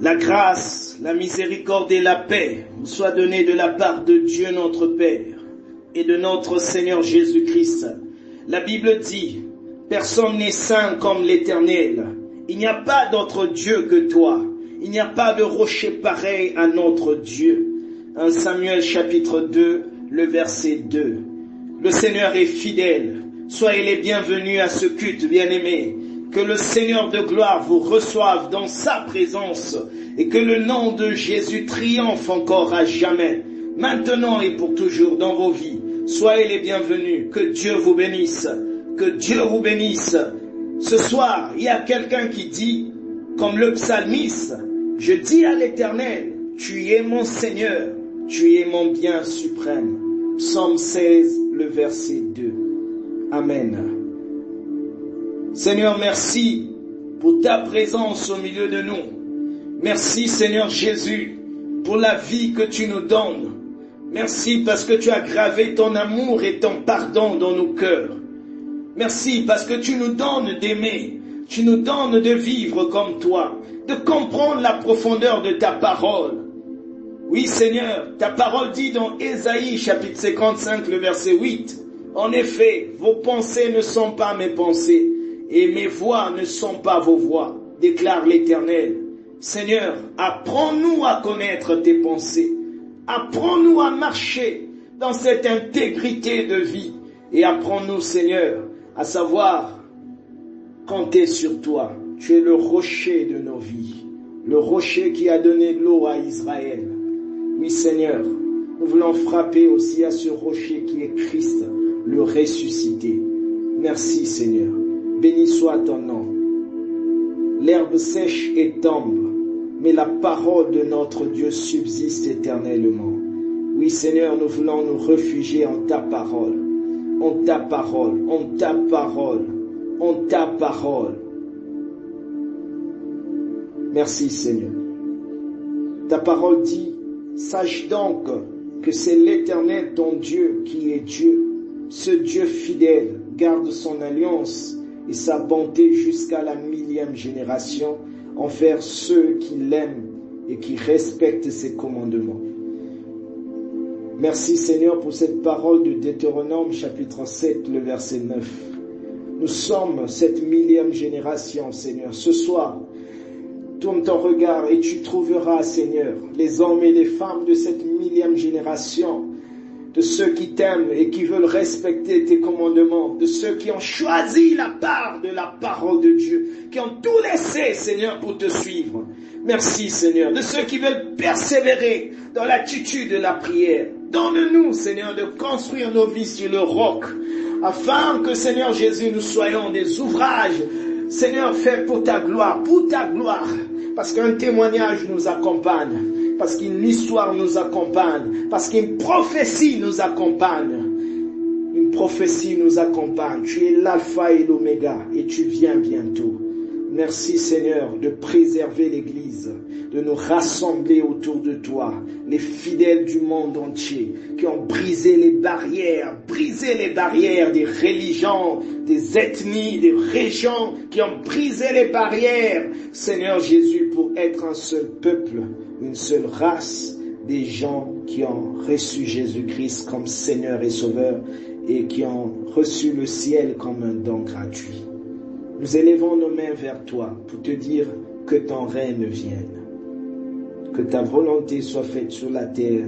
La grâce, la miséricorde et la paix soient données de la part de Dieu notre Père et de notre Seigneur Jésus-Christ. La Bible dit, personne n'est saint comme l'Éternel. Il n'y a pas d'autre Dieu que toi. Il n'y a pas de rocher pareil à notre Dieu. 1 Samuel chapitre 2, le verset 2. Le Seigneur est fidèle. Soyez les bienvenus à ce culte, bien-aimés. Que le Seigneur de gloire vous reçoive dans sa présence et que le nom de Jésus triomphe encore à jamais, maintenant et pour toujours dans vos vies. Soyez les bienvenus. Que Dieu vous bénisse. Que Dieu vous bénisse. Ce soir, il y a quelqu'un qui dit, comme le psalmiste, je dis à l'Éternel, tu es mon Seigneur, tu es mon bien suprême. Psaume 16, le verset 2. Amen. Seigneur, merci pour ta présence au milieu de nous. Merci Seigneur Jésus pour la vie que tu nous donnes. Merci parce que tu as gravé ton amour et ton pardon dans nos cœurs. Merci parce que tu nous donnes d'aimer, tu nous donnes de vivre comme toi, de comprendre la profondeur de ta parole. Oui Seigneur, ta parole dit dans Ésaïe chapitre 55 le verset 8, En effet, vos pensées ne sont pas mes pensées, et mes voix ne sont pas vos voix, déclare l'Éternel. Seigneur, apprends-nous à connaître tes pensées. Apprends-nous à marcher dans cette intégrité de vie. Et apprends-nous, Seigneur, à savoir compter sur toi. Tu es le rocher de nos vies, le rocher qui a donné l'eau à Israël. Oui, Seigneur, nous voulons frapper aussi à ce rocher qui est Christ, le ressuscité. Merci, Seigneur. Béni soit ton nom. L'herbe sèche et tombe, mais la parole de notre Dieu subsiste éternellement. Oui, Seigneur, nous voulons nous réfugier en ta parole, en ta parole, en ta parole, en ta parole. Merci, Seigneur. Ta parole dit, sache donc que c'est l'Éternel ton Dieu qui est Dieu. Ce Dieu fidèle garde son alliance et sa bonté jusqu'à la millième génération envers ceux qui l'aiment et qui respectent ses commandements. Merci Seigneur pour cette parole de Deutéronome chapitre 7, le verset 9. Nous sommes cette millième génération, Seigneur. Ce soir, tourne ton regard et tu trouveras, Seigneur, les hommes et les femmes de cette millième génération de ceux qui t'aiment et qui veulent respecter tes commandements, de ceux qui ont choisi la part de la parole de Dieu, qui ont tout laissé, Seigneur, pour te suivre. Merci, Seigneur, de ceux qui veulent persévérer dans l'attitude de la prière. Donne-nous, Seigneur, de construire nos vies sur le roc, afin que, Seigneur Jésus, nous soyons des ouvrages, Seigneur, faits pour ta gloire, pour ta gloire, parce qu'un témoignage nous accompagne parce qu'une histoire nous accompagne, parce qu'une prophétie nous accompagne. Une prophétie nous accompagne. Tu es l'alpha et l'oméga et tu viens bientôt. Merci Seigneur de préserver l'Église, de nous rassembler autour de toi, les fidèles du monde entier, qui ont brisé les barrières, brisé les barrières des religions, des ethnies, des régions, qui ont brisé les barrières, Seigneur Jésus, pour être un seul peuple, une seule race, des gens qui ont reçu Jésus-Christ comme Seigneur et Sauveur et qui ont reçu le ciel comme un don gratuit. Nous élevons nos mains vers toi pour te dire que ton règne vienne, que ta volonté soit faite sur la terre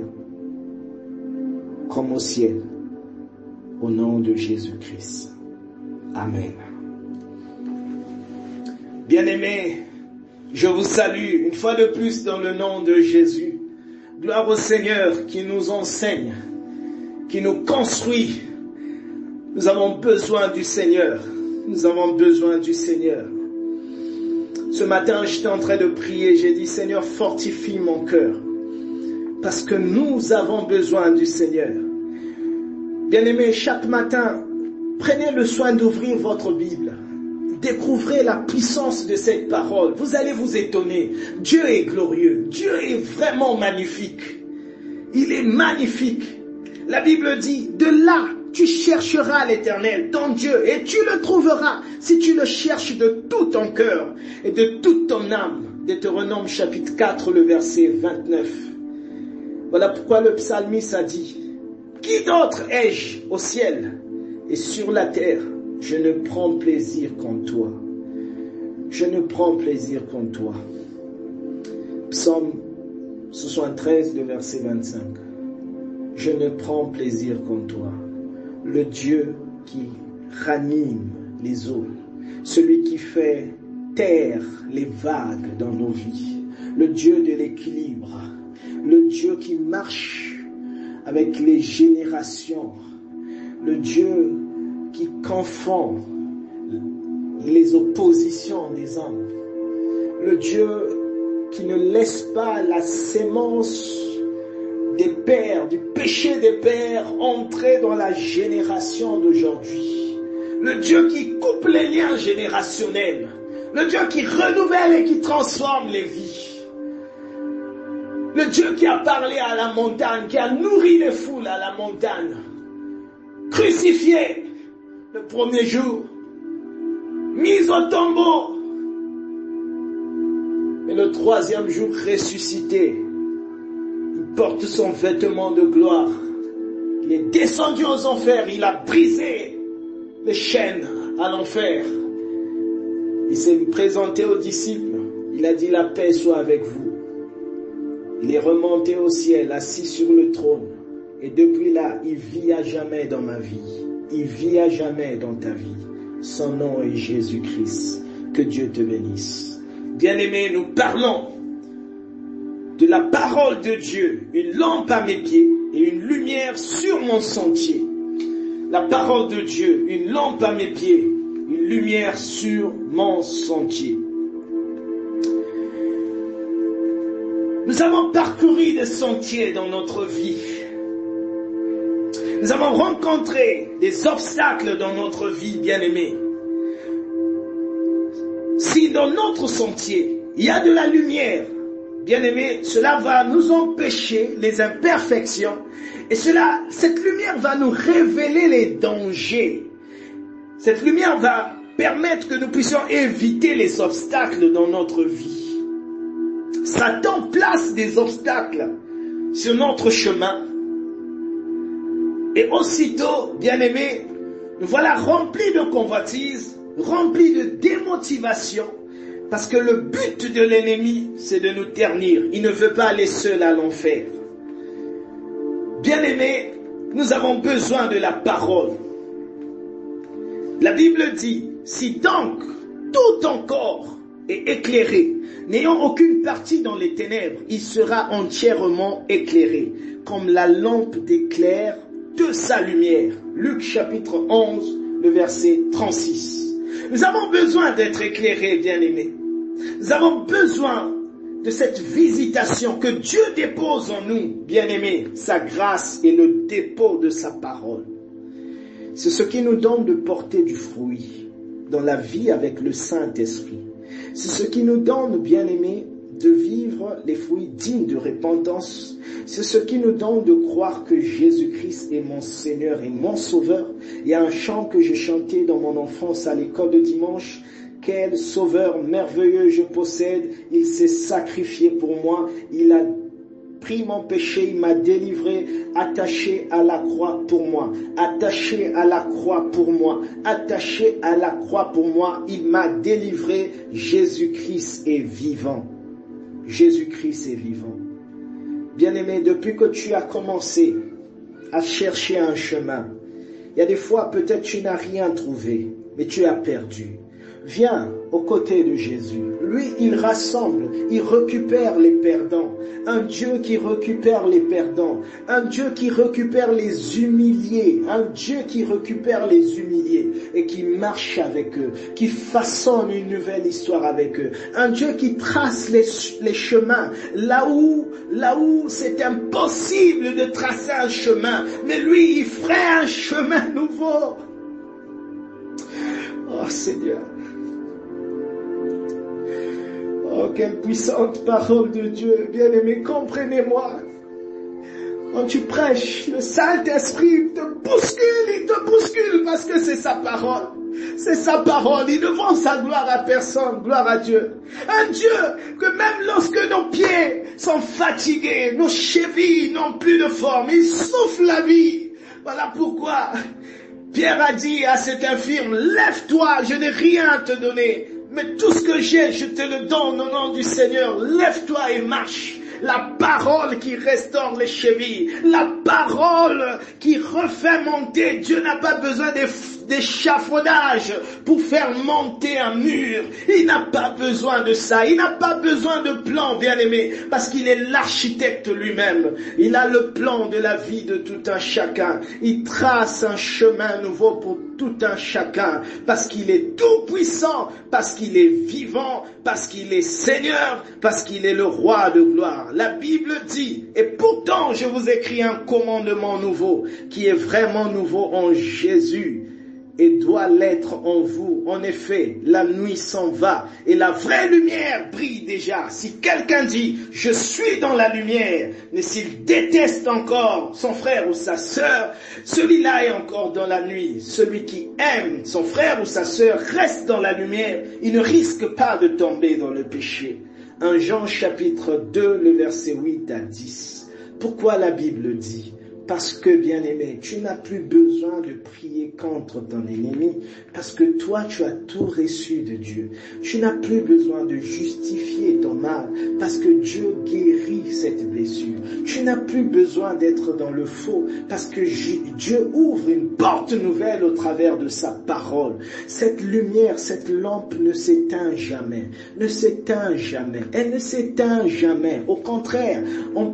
comme au ciel, au nom de Jésus-Christ. Amen. Bien-aimés, je vous salue une fois de plus dans le nom de Jésus. Gloire au Seigneur qui nous enseigne, qui nous construit. Nous avons besoin du Seigneur. Nous avons besoin du Seigneur. Ce matin, j'étais en train de prier. J'ai dit, Seigneur, fortifie mon cœur. Parce que nous avons besoin du Seigneur. Bien-aimés, chaque matin, prenez le soin d'ouvrir votre Bible découvrez la puissance de cette parole. Vous allez vous étonner. Dieu est glorieux. Dieu est vraiment magnifique. Il est magnifique. La Bible dit, de là, tu chercheras l'éternel, ton Dieu, et tu le trouveras si tu le cherches de tout ton cœur et de toute ton âme. Deutéronome chapitre 4, le verset 29. Voilà pourquoi le psalmiste a dit, Qui d'autre ai-je au ciel et sur la terre Je ne prends plaisir qu'en toi. Je ne prends plaisir qu'en toi. Psaume 73, le verset 25. Je ne prends plaisir qu'en toi. Le Dieu qui ranime les eaux, celui qui fait taire les vagues dans nos vies, le Dieu de l'équilibre, le Dieu qui marche avec les générations, le Dieu qui confond les oppositions des hommes, le Dieu qui ne laisse pas la sémence des pères, du péché des pères entrer dans la génération d'aujourd'hui. Le Dieu qui coupe les liens générationnels. Le Dieu qui renouvelle et qui transforme les vies. Le Dieu qui a parlé à la montagne, qui a nourri les foules à la montagne. Crucifié le premier jour. Mis au tombeau. Et le troisième jour ressuscité. Il porte son vêtement de gloire. Il est descendu aux enfers. Il a brisé les chaînes à l'enfer. Il s'est présenté aux disciples. Il a dit la paix soit avec vous. Il est remonté au ciel, assis sur le trône. Et depuis là, il vit à jamais dans ma vie. Il vit à jamais dans ta vie. Son nom est Jésus-Christ. Que Dieu te bénisse. Bien-aimés, nous parlons de la parole de Dieu, une lampe à mes pieds et une lumière sur mon sentier. La parole de Dieu, une lampe à mes pieds, une lumière sur mon sentier. Nous avons parcouru des sentiers dans notre vie. Nous avons rencontré des obstacles dans notre vie, bien-aimés. Si dans notre sentier, il y a de la lumière, bien-aimés, cela va nous empêcher les imperfections et cela, cette lumière va nous révéler les dangers. Cette lumière va permettre que nous puissions éviter les obstacles dans notre vie. Satan place des obstacles sur notre chemin. Et aussitôt, bien-aimés, nous voilà remplis de convoitises, remplis de démotivation, parce que le but de l'ennemi, c'est de nous ternir. Il ne veut pas aller seul à l'enfer. Bien-aimés, nous avons besoin de la parole. La Bible dit, si donc tout ton corps est éclairé, n'ayant aucune partie dans les ténèbres, il sera entièrement éclairé, comme la lampe d'éclair de sa lumière. Luc chapitre 11, le verset 36. Nous avons besoin d'être éclairés, bien-aimés. Nous avons besoin de cette visitation que Dieu dépose en nous, bien-aimés, sa grâce et le dépôt de sa parole. C'est ce qui nous donne de porter du fruit dans la vie avec le Saint-Esprit. C'est ce qui nous donne, bien-aimés, de vivre les fruits dignes de repentance. C'est ce qui nous donne de croire que Jésus-Christ est mon Seigneur et mon Sauveur. Il y a un chant que j'ai chanté dans mon enfance à l'école de dimanche. Quel Sauveur merveilleux je possède. Il s'est sacrifié pour moi. Il a pris mon péché, il m'a délivré, attaché à la croix pour moi, attaché à la croix pour moi, attaché à la croix pour moi, il m'a délivré. Jésus-Christ est vivant. Jésus-Christ est vivant. Bien-aimé, depuis que tu as commencé à chercher un chemin, il y a des fois peut-être tu n'as rien trouvé, mais tu as perdu. Viens aux côtés de Jésus. Lui, il rassemble, il récupère les perdants. Un Dieu qui récupère les perdants. Un Dieu qui récupère les humiliés. Un Dieu qui récupère les humiliés et qui marche avec eux, qui façonne une nouvelle histoire avec eux. Un Dieu qui trace les, les chemins là où, là où c'est impossible de tracer un chemin. Mais lui, il ferait un chemin nouveau. Oh Seigneur. Oh, quelle puissante parole de Dieu. Bien-aimé, comprenez-moi. Quand tu prêches, le Saint-Esprit te bouscule, il te bouscule parce que c'est sa parole. C'est sa parole. Il ne vend sa gloire à personne. Gloire à Dieu. Un Dieu que même lorsque nos pieds sont fatigués, nos chevilles n'ont plus de forme, il souffle la vie. Voilà pourquoi Pierre a dit à cet infirme, lève-toi, je n'ai rien à te donner, mais tout ce que j'ai, je te le donne au nom du Seigneur. Lève-toi et marche la parole qui restaure les chevilles, la parole qui refait monter. Dieu n'a pas besoin d'échafaudage pour faire monter un mur. Il n'a pas besoin de ça. Il n'a pas besoin de plan, bien aimé, parce qu'il est l'architecte lui-même. Il a le plan de la vie de tout un chacun. Il trace un chemin nouveau pour tout un chacun, parce qu'il est tout puissant, parce qu'il est vivant, parce qu'il est Seigneur, parce qu'il est le roi de gloire. La Bible dit, et pourtant je vous écris un commandement nouveau, qui est vraiment nouveau en Jésus et doit l'être en vous. En effet, la nuit s'en va et la vraie lumière brille déjà. Si quelqu'un dit, je suis dans la lumière, mais s'il déteste encore son frère ou sa sœur, celui-là est encore dans la nuit. Celui qui aime son frère ou sa sœur reste dans la lumière. Il ne risque pas de tomber dans le péché. 1 Jean chapitre 2, le verset 8 à 10. Pourquoi la Bible dit parce que, bien-aimé, tu n'as plus besoin de prier contre ton ennemi, parce que toi, tu as tout reçu de Dieu. Tu n'as plus besoin de justifier ton mal, parce que Dieu guérit cette blessure. Tu n'as plus besoin d'être dans le faux, parce que Dieu ouvre une porte nouvelle au travers de sa parole. Cette lumière, cette lampe ne s'éteint jamais, ne s'éteint jamais, elle ne s'éteint jamais. Au contraire, on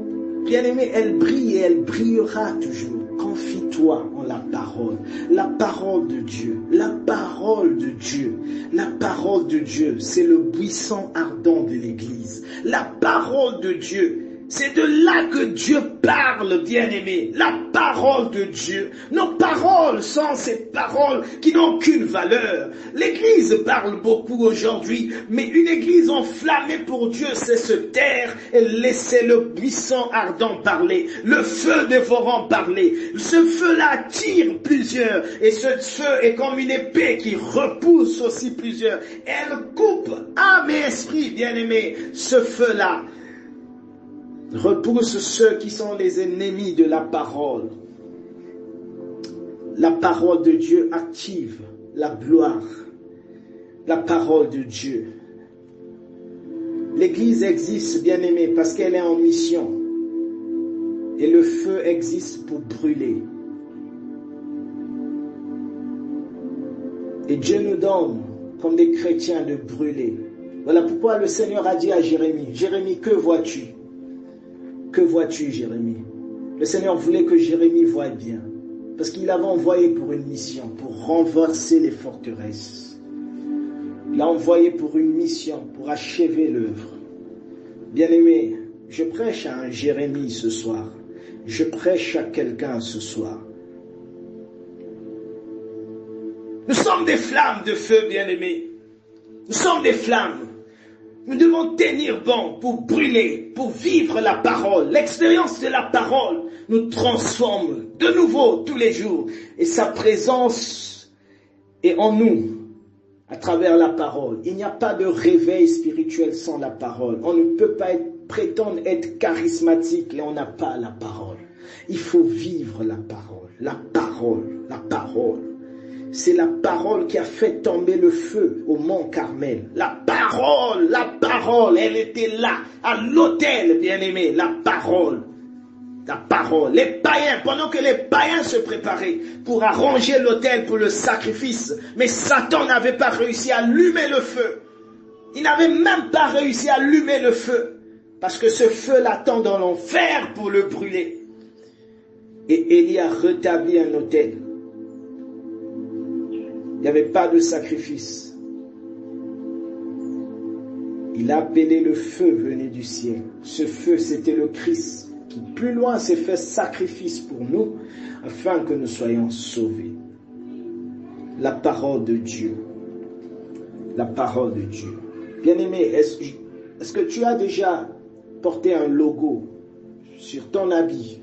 Bien-aimé, elle brille et elle brillera toujours. Confie-toi en la parole. La parole de Dieu. La parole de Dieu. La parole de Dieu, c'est le buisson ardent de l'Église. La parole de Dieu, c'est de là que Dieu parle, bien-aimé. La parole de Dieu. Nos paroles sont ces paroles qui n'ont aucune valeur. L'Église parle beaucoup aujourd'hui, mais une Église enflammée pour Dieu, c'est se taire et laisser le buisson ardent parler, le feu dévorant parler. Ce feu-là tire plusieurs et ce feu est comme une épée qui repousse aussi plusieurs. Elle coupe âme et esprit, bien-aimé. Ce feu-là, repousse ceux qui sont les ennemis de la parole. La parole de Dieu active la gloire, la parole de Dieu. L'Église existe, bien aimé, parce qu'elle est en mission. Et le feu existe pour brûler. Et Dieu nous donne, comme des chrétiens, de brûler. Voilà pourquoi le Seigneur a dit à Jérémie, Jérémie, que vois-tu? Que vois-tu, Jérémie? Le Seigneur voulait que Jérémie voie bien, parce qu'il l'avait envoyé pour une mission, pour renverser les forteresses. Il l'a envoyé pour une mission, pour achever l'œuvre. Bien-aimé, je prêche à un Jérémie ce soir. Je prêche à quelqu'un ce soir. Nous sommes des flammes de feu, bien-aimés. Nous sommes des flammes. Nous devons tenir bon pour brûler, pour vivre la parole. L'expérience de la parole nous transforme de nouveau tous les jours. Et sa présence est en nous à travers la parole. Il n'y a pas de réveil spirituel sans la parole. On ne peut pas prétendre être charismatique et on n'a pas la parole. Il faut vivre la parole, la parole, la parole. C'est la parole qui a fait tomber le feu au mont Carmel. La parole, la parole, elle était là, à l'autel, bien-aimé, la parole. La parole. Les païens, pendant que les païens se préparaient pour arranger l'autel pour le sacrifice, mais Satan n'avait pas réussi à allumer le feu. Il n'avait même pas réussi à allumer le feu, parce que ce feu l'attend dans l'enfer pour le brûler. Et Élie a rétabli un autel. Il n'y avait pas de sacrifice. Il a appelé le feu venu du ciel. Ce feu, c'était le Christ qui plus loin s'est fait sacrifice pour nous afin que nous soyons sauvés. La parole de Dieu. La parole de Dieu. Bien-aimé, est-ce que tu as déjà porté un logo sur ton habit?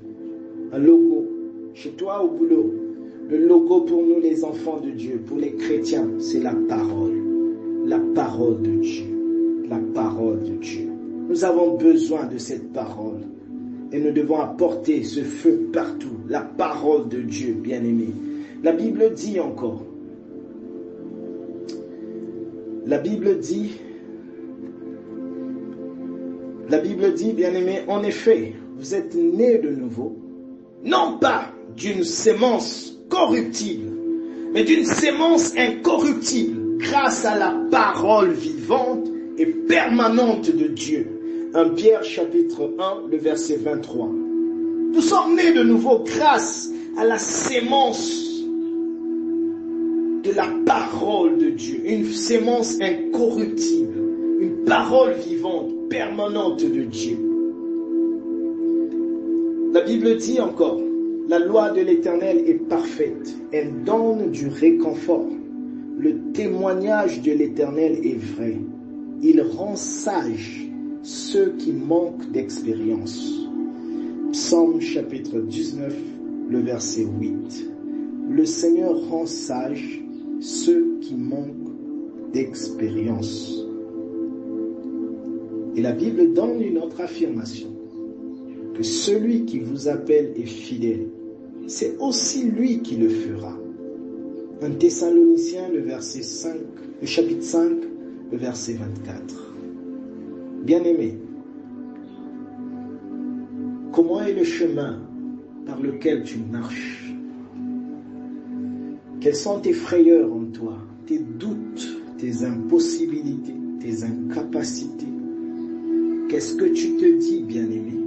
Un logo chez toi au boulot? Le logo pour nous, les enfants de Dieu, pour les chrétiens, c'est la parole. La parole de Dieu. La parole de Dieu. Nous avons besoin de cette parole. Et nous devons apporter ce feu partout. La parole de Dieu, bien-aimé. La Bible dit encore. La Bible dit. La Bible dit, bien-aimé, en effet, vous êtes nés de nouveau, non pas d'une sémence corruptible, mais d'une sémence incorruptible, grâce à la parole vivante et permanente de Dieu. 1 Pierre chapitre 1, le verset 23. Nous sommes nés de nouveau grâce à la sémence de la parole de Dieu, une sémence incorruptible, une parole vivante, permanente de Dieu. La Bible dit encore, la loi de l'Éternel est parfaite, elle donne du réconfort. Le témoignage de l'Éternel est vrai. Il rend sage ceux qui manquent d'expérience. Psaume chapitre 19, le verset 8. Le Seigneur rend sage ceux qui manquent d'expérience. Et la Bible donne une autre affirmation, que celui qui vous appelle est fidèle, c'est aussi lui qui le fera. Un Thessalonicien, le verset 5, le chapitre 5, le verset 24. Bien-aimé, comment est le chemin par lequel tu marches? Quelles sont tes frayeurs en toi, tes doutes, tes impossibilités, tes incapacités? Qu'est-ce que tu te dis, bien-aimé?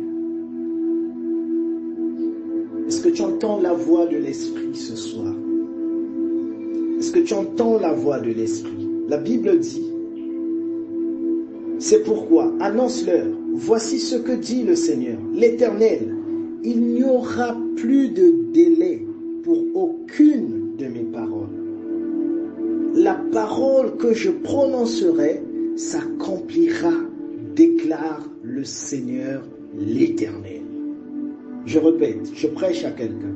Est-ce que tu entends la voix de l'Esprit ce soir? Est-ce que tu entends la voix de l'Esprit? La Bible dit, c'est pourquoi, annonce-leur, voici ce que dit le Seigneur, l'Éternel, il n'y aura plus de délai pour aucune de mes paroles. La parole que je prononcerai s'accomplira, déclare le Seigneur l'Éternel. Je répète, je prêche à quelqu'un.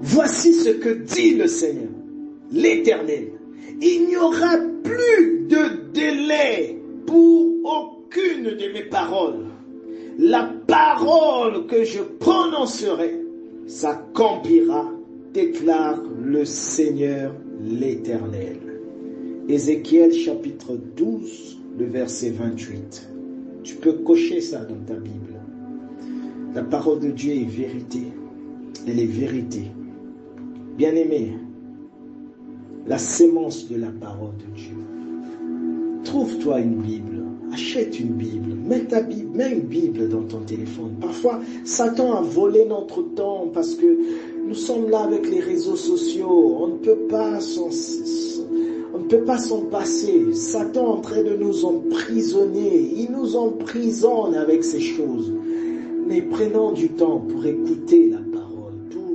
Voici ce que dit le Seigneur, l'Éternel. Il n'y aura plus de délai pour aucune de mes paroles. La parole que je prononcerai s'accomplira, déclare le Seigneur l'Éternel. Ézéchiel chapitre 12, le verset 28. Tu peux cocher ça dans ta Bible. La parole de Dieu est vérité. Elle est vérité. Bien-aimé, la sémence de la parole de Dieu. Trouve-toi une Bible, achète une Bible, mets ta Bible, mets une Bible dans ton téléphone. Parfois, Satan a volé notre temps parce que nous sommes là avec les réseaux sociaux. On ne peut pas s'en, on ne peut pas s'en passer. Satan est en train de nous emprisonner. Il nous emprisonne avec ces choses. Mais prenons du temps pour écouter la parole, pour,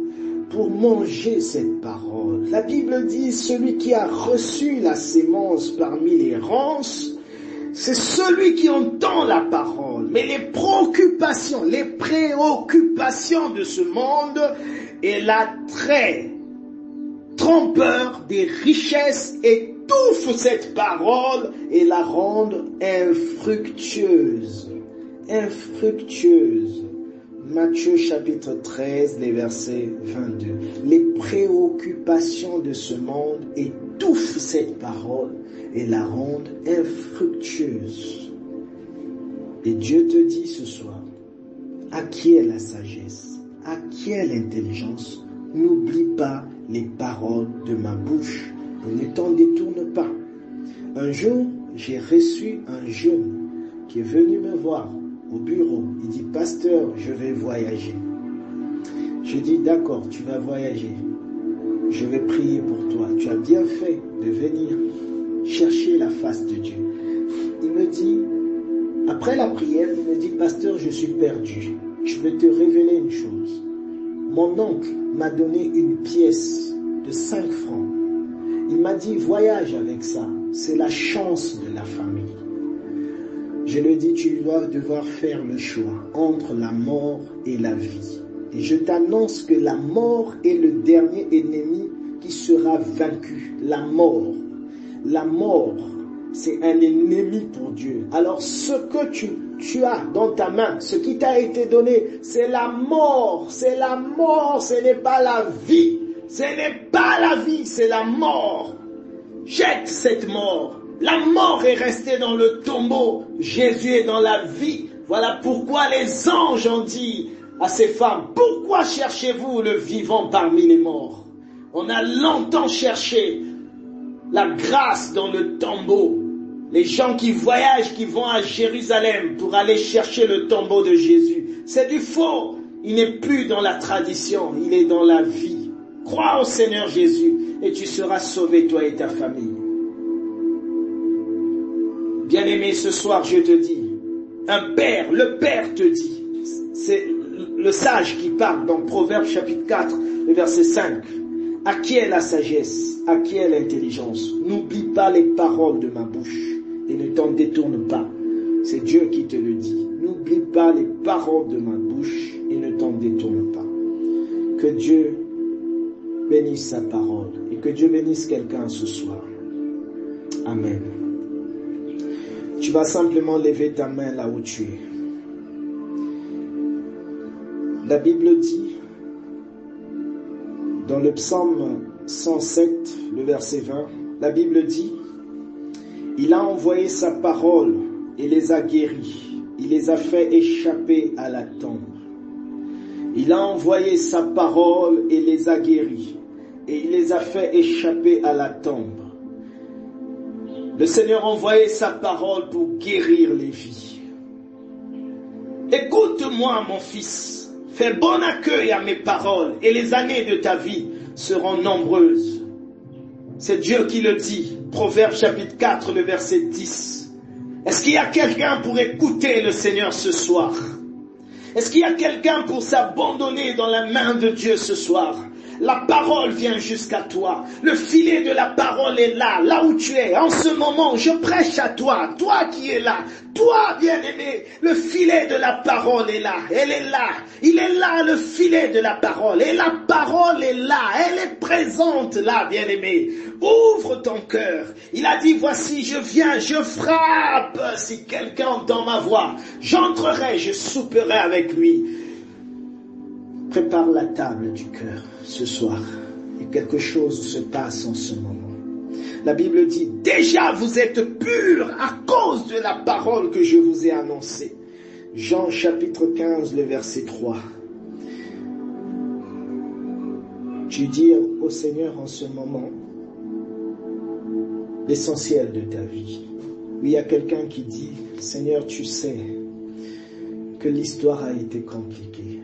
pour manger cette parole. La Bible dit, celui qui a reçu la sémence parmi les rances, c'est celui qui entend la parole. Mais les préoccupations, les préoccupations de ce monde et l'attrait trompeur des richesses étouffent cette parole et la rendent infructueuse. Infructueuse. Matthieu chapitre 13, les versets 22. Les préoccupations de ce monde étouffent cette parole et la rendent infructueuse. Et Dieu te dit ce soir, à qui est la sagesse? À qui est l'intelligence? N'oublie pas les paroles de ma bouche. Ne t'en détourne pas. Un jour, j'ai reçu un jeune qui est venu me voir au bureau. Il dit, pasteur, je vais voyager. Je dis, d'accord, tu vas voyager. Je vais prier pour toi. Tu as bien fait de venir chercher la face de Dieu. Il me dit, après la prière, il me dit, pasteur, je suis perdu. Je vais te révéler une chose. Mon oncle m'a donné une pièce de 5 francs. Il m'a dit, voyage avec ça. C'est la chance de la famille. Je lui dit, tu dois devoir faire le choix entre la mort et la vie. Et je t'annonce que la mort est le dernier ennemi qui sera vaincu. La mort. La mort, c'est un ennemi pour Dieu. Alors ce que tu, tu as dans ta main, ce qui t'a été donné, c'est la mort. C'est la mort, ce n'est pas la vie. Ce n'est pas la vie, c'est la mort. Jette cette mort. La mort est restée dans le tombeau. Jésus est dans la vie. Voilà pourquoi les anges ont dit à ces femmes, pourquoi cherchez-vous le vivant parmi les morts? On a longtemps cherché la grâce dans le tombeau. Les gens qui voyagent, qui vont à Jérusalem pour aller chercher le tombeau de Jésus, c'est du faux. Il n'est plus dans la tradition, il est dans la vie. Crois au Seigneur Jésus et tu seras sauvé, toi et ta famille. Bien-aimé, ce soir, je te dis, un père, le père te dit, c'est le sage qui parle dans Proverbe chapitre 4, le verset 5. À qui est la sagesse? À qui est l'intelligence? N'oublie pas les paroles de ma bouche et ne t'en détourne pas. C'est Dieu qui te le dit. N'oublie pas les paroles de ma bouche et ne t'en détourne pas. Que Dieu bénisse sa parole et que Dieu bénisse quelqu'un ce soir. Amen. Tu vas simplement lever ta main là où tu es. La Bible dit dans le psaume 107, le verset 20, la Bible dit, Il a envoyé sa parole et les a guéris, il les a fait échapper à la tombe. Il a envoyé sa parole et les a guéris, et il les a fait échapper à la tombe. Le Seigneur a envoyé sa parole pour guérir les vies. Écoute-moi, mon fils, fais bon accueil à mes paroles, et les années de ta vie seront nombreuses. C'est Dieu qui le dit. Proverbe chapitre 4, le verset 10. Est-ce qu'il y a quelqu'un pour écouter le Seigneur ce soir? Est-ce qu'il y a quelqu'un pour s'abandonner dans la main de Dieu ce soir? La parole vient jusqu'à toi. Le filet de la parole est là, là où tu es. En ce moment, je prêche à toi, toi qui es là, toi bien-aimé. Le filet de la parole est là, elle est là. Il est là, le filet de la parole. Et la parole est là, elle est présente là, bien-aimé. Ouvre ton cœur. Il a dit, voici, je viens, je frappe. Si quelqu'un entend ma voix, j'entrerai, je souperai avec lui. Prépare la table du cœur ce soir quelque chose se passe en ce moment. La Bible dit, déjà vous êtes purs à cause de la parole que je vous ai annoncée. Jean chapitre 15, le verset 3. Tu dis au Seigneur en ce moment l'essentiel de ta vie. Il y a quelqu'un qui dit, Seigneur, tu sais que l'histoire a été compliquée.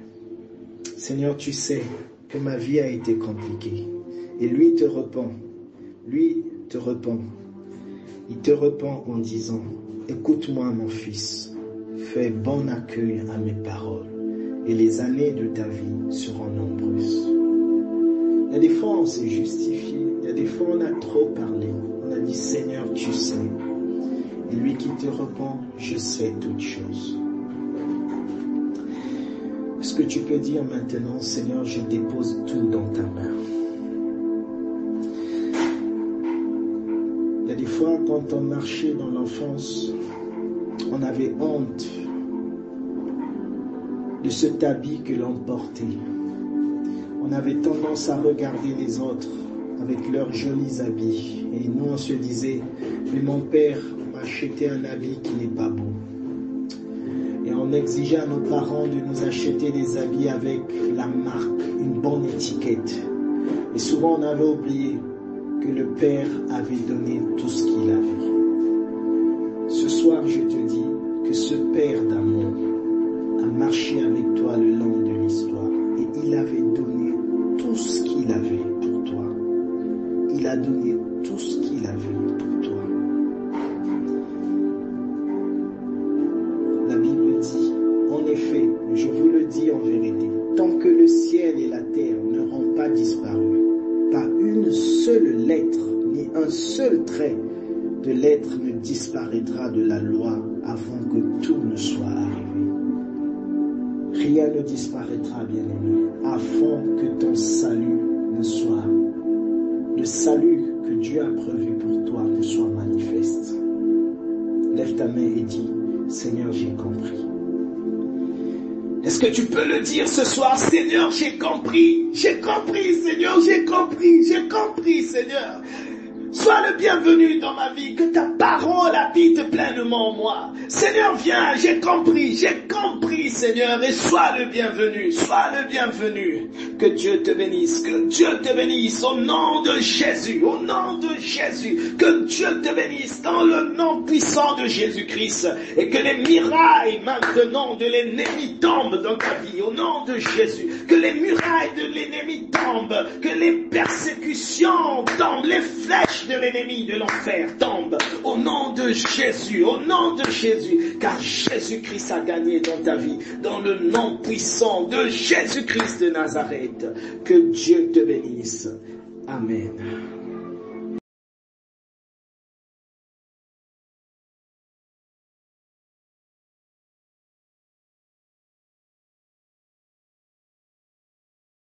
Seigneur, tu sais que ma vie a été compliquée. Et lui te repent. Lui te repent. Il te repent en disant, écoute-moi mon fils, fais bon accueil à mes paroles, et les années de ta vie seront nombreuses. Il y a des fois on s'est justifié, il y a des fois on a trop parlé, on a dit Seigneur tu sais. Et lui qui te repent, je sais toutes choses. Que tu peux dire maintenant, Seigneur, je dépose tout dans ta main Il y a des fois, quand on marchait dans l'enfance, on avait honte de cet habit que l'on portait. On avait tendance à regarder les autres avec leurs jolis habits. Et nous, on se disait, mais mon père m'a acheté un habit qui n'est pas beau on exigeait à nos parents de nous acheter des habits avec la marque, une bonne étiquette. Et souvent on avait oublié que le Père avait donné tout ce qu'il avait. Ce soir, je de la loi avant que tout ne soit arrivé. rien ne disparaîtra, bien-aimé, afin que ton salut ne soit, le salut que Dieu a prévu pour toi ne soit manifeste. Lève ta main et dis, Seigneur, j'ai compris. Est-ce que tu peux le dire ce soir, Seigneur, j'ai compris, j'ai compris, Seigneur, j'ai compris, j'ai compris, Seigneur. Sois le bienvenu dans ma vie, que ta parole habite pleinement en moi. Seigneur, viens, j'ai compris, j'ai compris, Seigneur, et sois le bienvenu, sois le bienvenu. Que Dieu te bénisse, que Dieu te bénisse au nom de Jésus, au nom de Jésus. Que Dieu te bénisse dans le nom puissant de Jésus-Christ et que les murailles maintenant de l'ennemi tombent dans ta vie, au nom de Jésus. Que les murailles de l'ennemi tombent, que les persécutions tombent, les flèches l'ennemi de l'enfer tombe au nom de Jésus, au nom de Jésus, car Jésus-Christ a gagné dans ta vie, dans le nom puissant de Jésus-Christ de Nazareth. Que Dieu te bénisse. Amen.